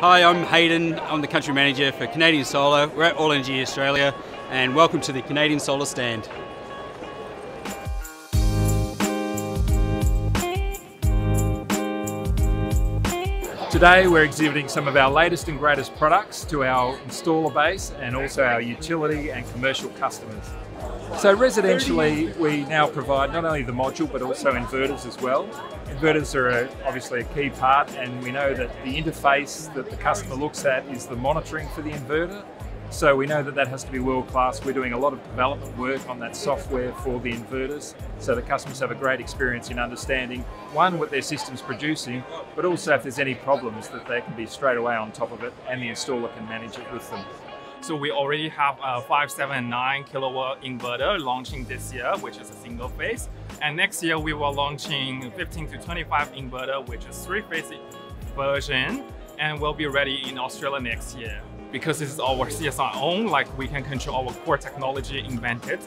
Hi, I'm Hayden. I'm the country manager for Canadian Solar. We're at All Energy Australia and welcome to the Canadian Solar stand. Today we're exhibiting some of our latest and greatest products to our installer base and also our utility and commercial customers. So residentially, we now provide not only the module but also inverters as well. Inverters are obviously a key part, and we know that the interface that the customer looks at is the monitoring for the inverter. So we know that that has to be world class. We're doing a lot of development work on that software for the inverters, so the customers have a great experience in understanding one what their system's producing, but also if there's any problems that they can be straight away on top of it, and the installer can manage it with them. So we already have a 579 kilowatt inverter launching this year, which is a single phase. And next year we will launching 15 to 25 inverter, which is three phase version, and we'll be ready in Australia next year. Because this is our CSI own, like we can control our core technology invented.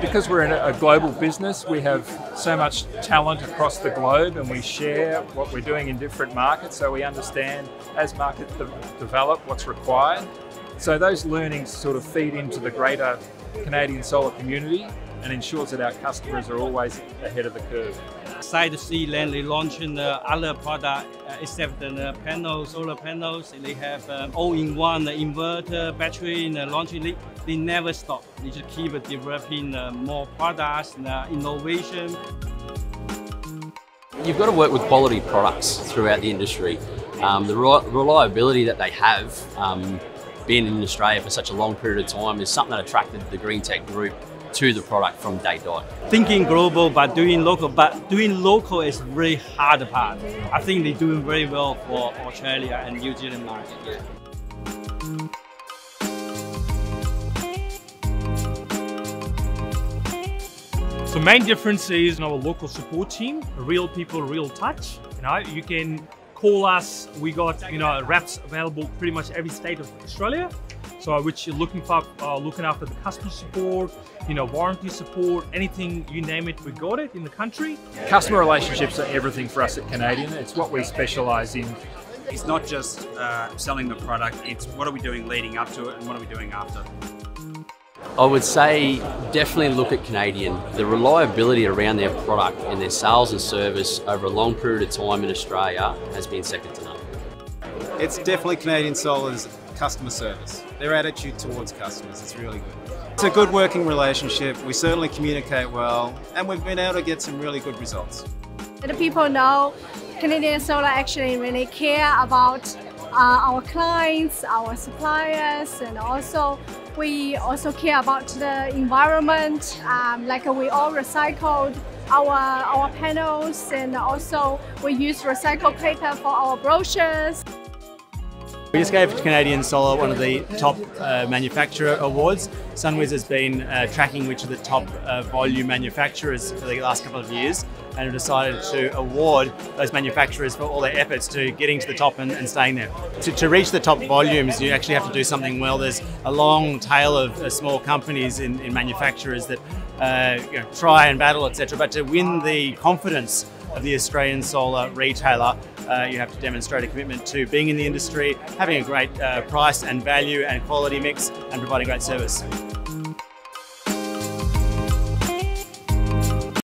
Because we're in a global business, we have so much talent across the globe and we share what we're doing in different markets so we understand as markets de develop what's required. So those learnings sort of feed into the greater Canadian solar community and ensures that our customers are always ahead of the curve. Excited to see Langley launching the other product uh, except the panels, solar panels. They have um, all-in-one inverter, battery, and launching. They, they never stop. They just keep developing uh, more products and uh, innovation. You've got to work with quality products throughout the industry. Um, the reliability that they have, um, being in Australia for such a long period of time, is something that attracted the Greentech Group to the product from day dot. Thinking global but doing local, but doing local is really hard part. I think they're doing very well for Australia and New Zealand market. Yeah. So main difference is our local support team, real people, real touch. You know, you can call us. We got you know reps available pretty much every state of Australia. So which you're looking for, uh, looking after the customer support, you know, warranty support, anything you name it, we got it in the country. Customer relationships are everything for us at Canadian. It's what we specialise in. It's not just uh, selling the product, it's what are we doing leading up to it and what are we doing after. I would say definitely look at Canadian. The reliability around their product and their sales and service over a long period of time in Australia has been second to none. It's definitely Canadian Solar's customer service. Their attitude towards customers is really good. It's a good working relationship. We certainly communicate well, and we've been able to get some really good results. The people know Canadian Solar actually really care about uh, our clients, our suppliers, and also we also care about the environment. Um, like we all recycled our, our panels and also we use recycled paper for our brochures. We just gave Canadian Solar one of the top uh, manufacturer awards. SunWiz has been uh, tracking which are the top uh, volume manufacturers for the last couple of years and have decided to award those manufacturers for all their efforts to getting to the top and, and staying there. To, to, reach the top volumes, you actually have to do something well. There's a long tail of uh, small companies in, in manufacturers that uh, you know, try and battle, etc. But to win the confidence of the Australian solar retailer, uh, you have to demonstrate a commitment to being in the industry, having a great uh, price and value and quality mix, and providing great service.